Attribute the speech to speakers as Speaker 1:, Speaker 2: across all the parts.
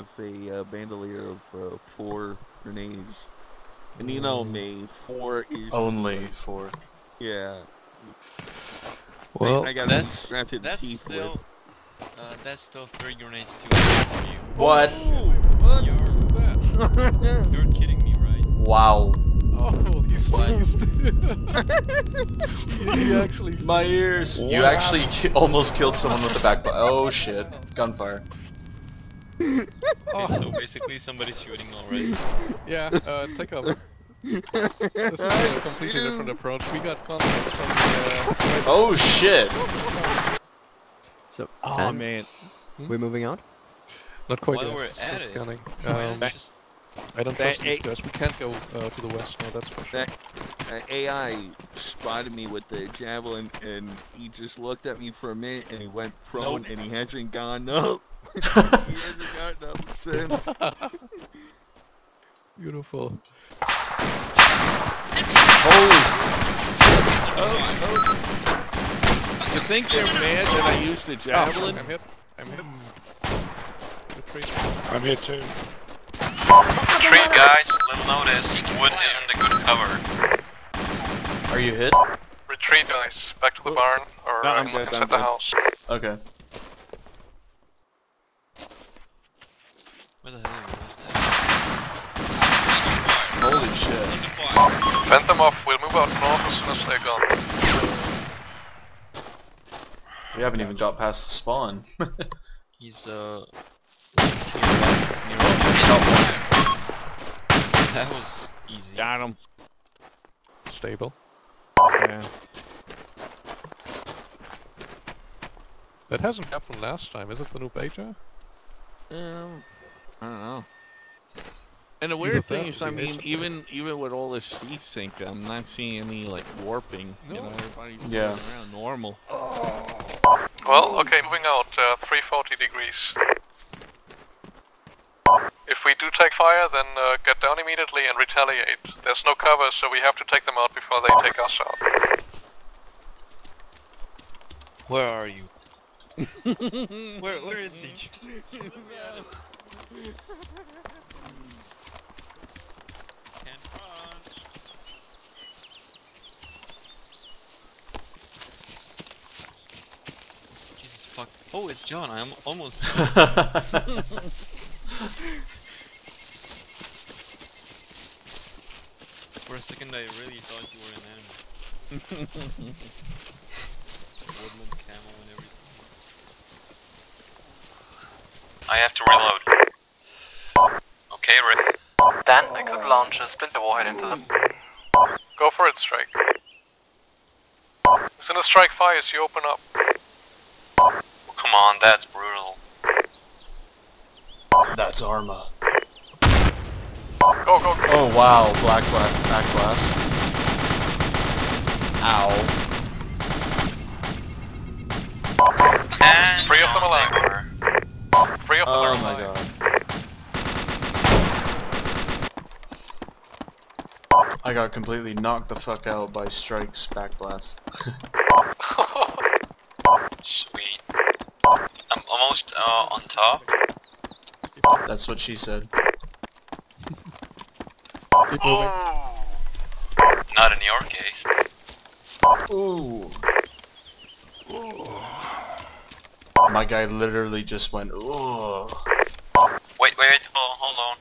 Speaker 1: have a uh, bandolier of uh, four grenades. And you know me, four is
Speaker 2: Only four.
Speaker 1: yeah.
Speaker 3: Well,
Speaker 1: I got
Speaker 4: that's-
Speaker 1: strapped to the
Speaker 4: That's
Speaker 1: teeth
Speaker 4: still,
Speaker 1: with.
Speaker 4: uh, that's still three grenades too many for you.
Speaker 2: What?
Speaker 4: You're, you're kidding me, right?
Speaker 2: Wow.
Speaker 3: Oh, he sliced. he actually.
Speaker 2: My ears. You actually almost killed someone with the back. Oh shit. Gunfire.
Speaker 4: Okay,
Speaker 3: Oh,
Speaker 4: so basically somebody's shooting already.
Speaker 3: yeah, uh, take cover. This is a completely different approach. We got contacts from the. Uh,
Speaker 2: Oh shit.
Speaker 5: So,
Speaker 1: Oh
Speaker 5: 10,
Speaker 1: man.
Speaker 5: we're moving out?
Speaker 3: not quite
Speaker 4: While
Speaker 3: yet.
Speaker 4: we're
Speaker 3: still
Speaker 4: at it,
Speaker 3: scanning. Um, I don't
Speaker 1: that
Speaker 3: trust these guys. We can't go uh, to the west. No, that's for sure.
Speaker 1: That uh, AI spotted me with the javelin, and he just looked at me for a minute, and he went prone, and he hasn't gone up. He hasn't gotten up.
Speaker 3: Beautiful.
Speaker 1: To think they're mad that I used the oh, javelin.
Speaker 3: Oh, I'm hit. I'm hit.
Speaker 6: I'm here too.
Speaker 7: Retreat, guys. Little notice. Wood isn't a good cover.
Speaker 2: Are you hit?
Speaker 7: Retreat, guys. Back to the barn or
Speaker 1: No, I'm good, I'm
Speaker 7: the
Speaker 1: good.
Speaker 7: house.
Speaker 2: Okay.
Speaker 4: where the hell was that?
Speaker 2: Holy shit.
Speaker 7: Fend them off. We'll move out north as soon as they're gone.
Speaker 2: We haven't even got past the spawn.
Speaker 4: He's uh. to your left, near me. That was easy.
Speaker 1: Got him.
Speaker 3: Stable.
Speaker 1: Yeah.
Speaker 3: That hasn't happened last time. Is it the new beta?
Speaker 1: Um, I don't know. And the weird thing is, I mean, even even with all this speed sync, I'm not seeing any like warping. You
Speaker 3: No.
Speaker 1: know, everybody's
Speaker 2: Yeah.
Speaker 1: around normal.
Speaker 7: Well, okay, moving out. Uh, 340 degrees. If we do take fire, then uh, get down immediately and retaliate. There's no cover, so we have to take them out before they take us out.
Speaker 4: Where are you? where where is he? Can't run. Jesus fuck. Oh, it's John. I'm almost. For a second, I really thought you were an animal. Woodland camel and everything.
Speaker 7: I have to reload. Okay, Rick. Dan, I could launch a splinter warhead into them. Go for it, Strike. As soon as Strike fires, you open up. Well, come on, that's brutal.
Speaker 2: That's Arma.
Speaker 7: Go, go, go.
Speaker 2: Oh wow, black black back blast. Ow.
Speaker 7: And Three of them alive. Three of them are
Speaker 2: Oh my god. I got completely knocked the fuck out by Strike's back blast.
Speaker 7: Sweet. I'm almost uh, on top.
Speaker 2: That's what she said.
Speaker 3: Keep moving.
Speaker 7: Ooh. Not in your case.
Speaker 2: Ooh. My guy literally just went, ooh.
Speaker 7: Wait, wait, oh, hold on.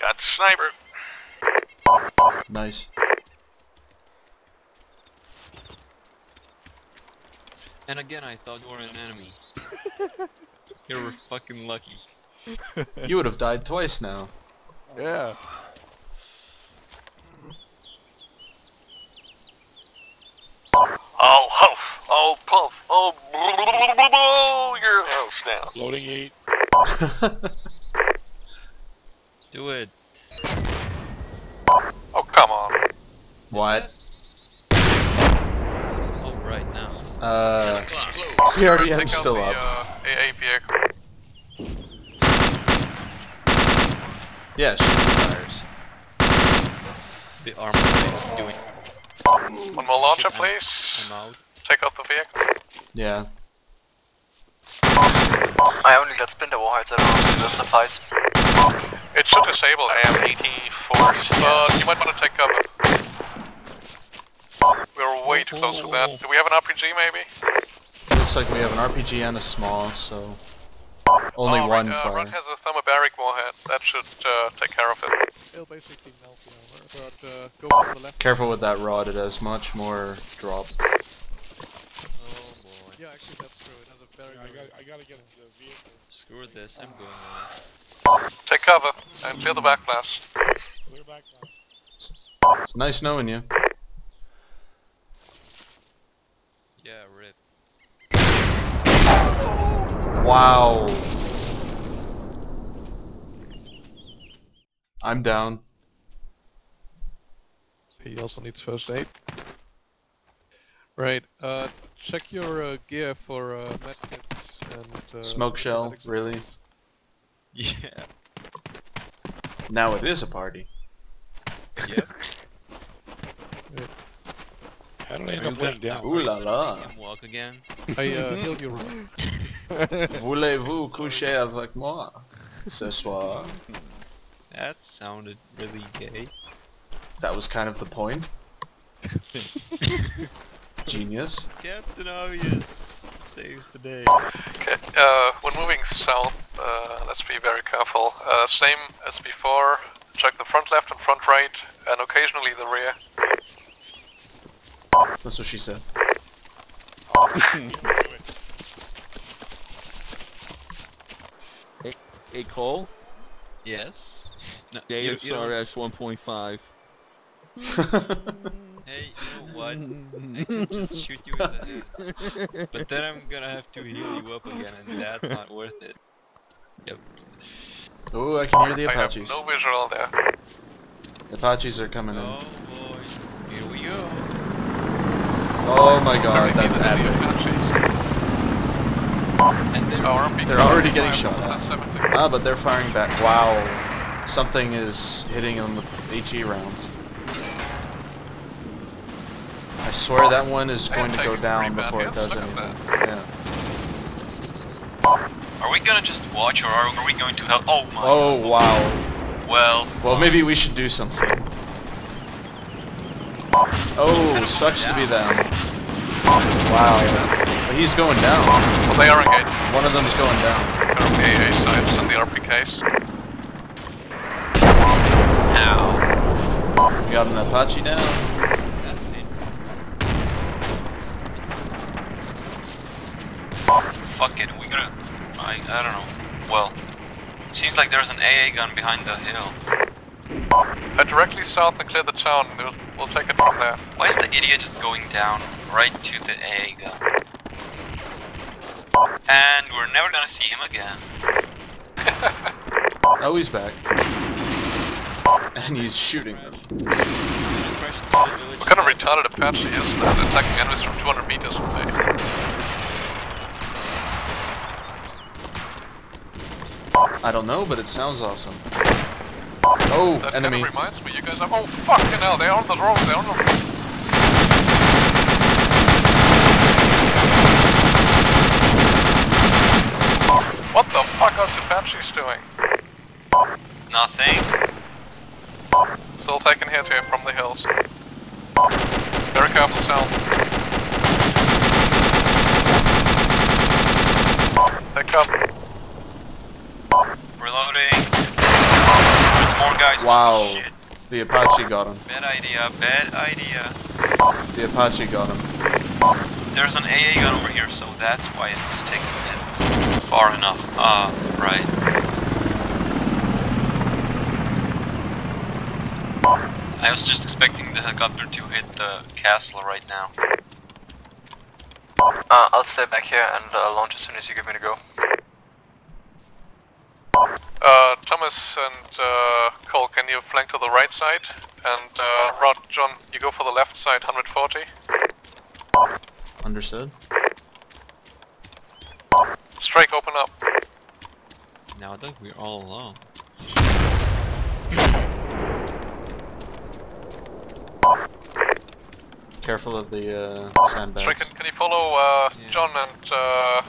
Speaker 7: Got the sniper.
Speaker 2: Nice.
Speaker 4: And again, I thought you were an enemy. you were fucking lucky.
Speaker 2: You would have died twice now.
Speaker 1: Yeah.
Speaker 7: Oh, huff, oh, puff, oh, your house down.
Speaker 6: Loading eat.
Speaker 4: Do it.
Speaker 7: Oh, come on.
Speaker 2: what?
Speaker 4: Oh, right now.
Speaker 2: Uh, CRDM's
Speaker 7: Take out
Speaker 2: still
Speaker 7: the,
Speaker 2: up.
Speaker 7: Uh, AA vehicle.
Speaker 2: Yeah, shoot the tires.
Speaker 4: The armor is doing.
Speaker 7: One more launcher,
Speaker 4: Shit,
Speaker 7: please.
Speaker 4: I'm out.
Speaker 7: take out the vehicle?
Speaker 2: Yeah.
Speaker 7: I only got splinter warheads, I don't that suffice. It should disable AM-84, but you might want to take cover. We're way too close to that. Do we have an RPG maybe?
Speaker 2: Looks like we have an RPG and a small, so only
Speaker 7: oh,
Speaker 2: one
Speaker 7: right, uh,
Speaker 2: fire.
Speaker 7: Red has a thermobaric warhead. That should uh, take care of it.
Speaker 3: It'll basically melt the armor, but uh, go from the left.
Speaker 2: Careful with that rod, it has much more drop.
Speaker 4: Oh boy.
Speaker 3: Yeah, actually that's true. It has a very
Speaker 6: I
Speaker 3: good-
Speaker 6: got I gotta get into the vehicle.
Speaker 4: Screw this, I'm going away.
Speaker 7: Take cover and clear the back blast.
Speaker 6: Clear back now.
Speaker 2: It's nice knowing you.
Speaker 4: Yeah, rip.
Speaker 2: Wow. I'm down.
Speaker 3: He also needs first aid. Right, uh, check your uh, gear for uh, medkits and uh,
Speaker 2: Smoke shell, really?
Speaker 4: Yeah.
Speaker 2: Now it is a party.
Speaker 4: Yep.
Speaker 6: How did I end
Speaker 4: Are
Speaker 6: up
Speaker 4: you
Speaker 6: laying
Speaker 4: gonna-
Speaker 6: down?
Speaker 2: Ooh la la.
Speaker 4: Walk again?
Speaker 3: I uh, healed you.
Speaker 2: Voulez-vous coucher avec moi ce soir?
Speaker 4: That sounded really gay.
Speaker 2: That was kind of the point. Genius.
Speaker 4: Captain Obvious saves the day.
Speaker 7: Okay, uh, when moving south, uh, let's be very careful. Uh, same as before, check the front left and front right, and occasionally the rear.
Speaker 2: That's what she said.
Speaker 1: Hey Cole,
Speaker 4: Yes? No,
Speaker 1: Day
Speaker 4: you,
Speaker 1: of
Speaker 4: you don't-
Speaker 1: 1.5.
Speaker 4: Hey, you know what? I could just shoot you in the head. But then I'm gonna have to heal you up again, and that's not worth it. Yep.
Speaker 2: Ooh, I can hear the
Speaker 7: I have
Speaker 2: Apaches.
Speaker 7: no visual there.
Speaker 2: The Apaches are coming in.
Speaker 4: Oh boy. Here we go.
Speaker 2: Oh my god, that's
Speaker 7: neat
Speaker 2: epic.
Speaker 7: They're,
Speaker 2: They're already getting shot at. Ah, but they're firing back. Wow. Something is hitting them with HE rounds. I swear that one is going to go down before it does anything. Yeah.
Speaker 7: Are we gonna just watch or are we going to help? Oh my.
Speaker 2: Oh, wow.
Speaker 7: Well.
Speaker 2: Well, maybe we should do something. Oh, sucks to be them. Wow. But he's going down.
Speaker 7: Well, they are engaged.
Speaker 2: One of them's going down.
Speaker 7: There are AA sites and the RPKs. Now.
Speaker 2: We got an Apache down.
Speaker 4: that's painful.
Speaker 7: Fuck it, we gotta. I, I don't know. Well, seems like there's an AA gun behind the hill. Head directly south and clear the town. We'll, we'll take it from there. Why is the idiot just going down right to the AA gun? And we're never gonna see him again.
Speaker 2: Oh, he's back. And he's shooting them.
Speaker 4: Impression of the village
Speaker 7: What kind of
Speaker 4: is
Speaker 7: retarded Apache is that attacking enemies from 200 meters away?
Speaker 2: I don't know, but it sounds awesome. Oh,
Speaker 7: That
Speaker 2: enemy.
Speaker 7: kind of reminds me, you guys are, oh fucking hell, they're on the road, they're on the... What the fuck are the Apaches doing? Nothing. Still taking hit here from the hills. Very careful, Sal. Pick up. Reloading. There's more guys.
Speaker 2: Wow.
Speaker 7: Shit.
Speaker 2: The Apache got him.
Speaker 7: Bad idea, bad idea.
Speaker 2: The Apache got him.
Speaker 7: There's an AA gun over here, so that's why it was taking hits. Far enough. Ah, right. I was just expecting the helicopter to hit the castle right now. Uh, I'll stay back here and uh, launch as soon as you give me the go. Uh, Thomas and uh, Cole, can you flank to the right side? And uh, Rod, John, you go for the left side, 140.
Speaker 2: Understood?
Speaker 7: Strike, open up.
Speaker 4: Now that we're all alone.
Speaker 2: Careful of the uh, sandbags.
Speaker 7: Stricken, can you follow uh,
Speaker 4: Yeah.
Speaker 7: John and uh,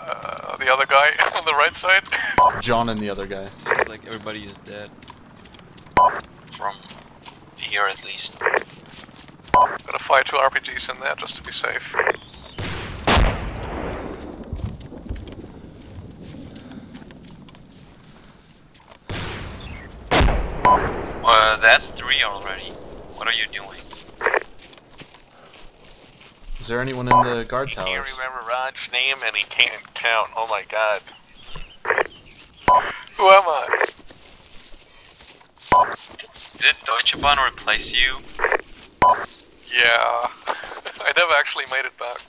Speaker 7: uh, the other guy on the right side?
Speaker 2: John and the other guy.
Speaker 4: Seems like everybody is dead.
Speaker 7: From here at least. Gonna fire two RPGs in there just to be safe. Uh, that's three already. What are you doing?
Speaker 2: Is there anyone in the guard
Speaker 7: He can't remember Rod's name and he can't count. Oh my god. Who am I? Did Deutsche Bahn replace you? Yeah. I never actually made it back.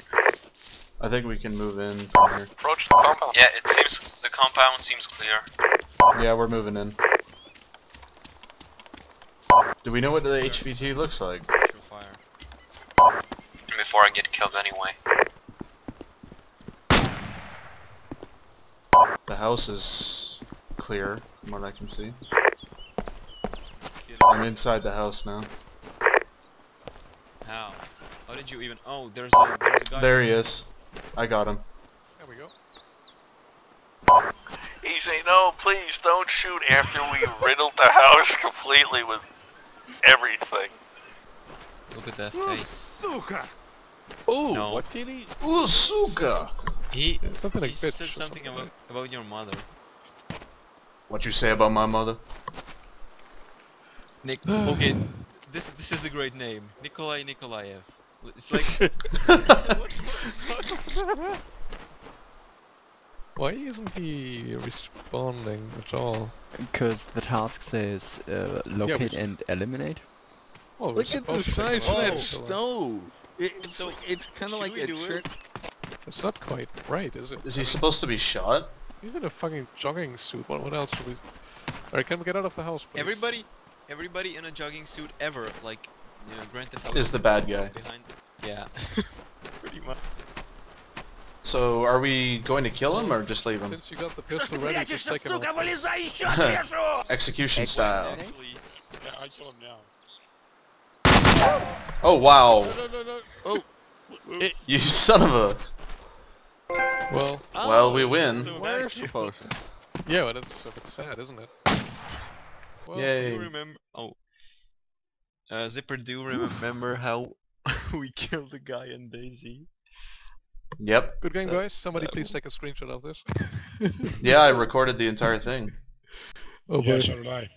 Speaker 2: I think we can move in from here.
Speaker 7: Approach the compound. Yeah, it seems the compound seems clear.
Speaker 2: Yeah, we're moving in. Do we know what the HVT looks like?
Speaker 7: Before I get killed anyway.
Speaker 2: The house is clear, from what I can see. I'm inside the house now.
Speaker 4: How? How did you even? Oh, there's a there's a guy.
Speaker 2: There he is. I got him.
Speaker 3: There we go.
Speaker 7: He say, no, please don't shoot after we riddled the house completely with everything.
Speaker 4: Look at that face.
Speaker 6: Oh,
Speaker 4: No.
Speaker 6: what did he?
Speaker 2: Usuka!
Speaker 4: He
Speaker 3: Yeah, something like
Speaker 4: he said something
Speaker 3: something
Speaker 4: about about your mother.
Speaker 2: What you say about my mother?
Speaker 4: Nick. okay, this this is a great name, Nikolai Nikolaev. It's like
Speaker 3: Why isn't he responding at all?
Speaker 5: Because the task says uh, locate
Speaker 3: we-
Speaker 5: and eliminate.
Speaker 3: Oh,
Speaker 1: Look at the
Speaker 3: supposed to take
Speaker 1: size of that
Speaker 3: so,
Speaker 1: stove. It, it's
Speaker 4: So,
Speaker 1: like, it's kind of like a
Speaker 4: do it?
Speaker 1: church.
Speaker 3: It's not quite right, is it?
Speaker 2: Is he supposed to be shot?
Speaker 3: He's in a fucking jogging suit. What, what else should we... Alright, can we get out of the house, please?
Speaker 4: everybody, everybody in a jogging suit ever, like, you know, Grand Theft Auto
Speaker 2: Is the bad guy.
Speaker 4: behind. Yeah, pretty much.
Speaker 2: So, are we going to kill him or just leave him?
Speaker 3: Since you got the pistol ready, just take him out.
Speaker 2: Execution style.
Speaker 6: Yeah, I kill him now.
Speaker 2: Oh wow!
Speaker 6: No, no, no. Oh. Oops.
Speaker 2: You son of a...
Speaker 3: Well,
Speaker 2: Well, we win.
Speaker 4: so
Speaker 1: We're supposed to.
Speaker 3: yeah, but it's a bit sad, isn't it? Well,
Speaker 2: Yay.
Speaker 4: you remember? Oh, uh, Zipper, do you remember how we killed the guy in Daisy?
Speaker 2: Yep.
Speaker 3: Good game,
Speaker 4: Uh,
Speaker 3: guys. Somebody
Speaker 4: uh,
Speaker 3: please take a screenshot of this.
Speaker 2: Yeah, I recorded the entire thing.
Speaker 3: oh
Speaker 6: Yeah,
Speaker 3: boy.
Speaker 6: so did I.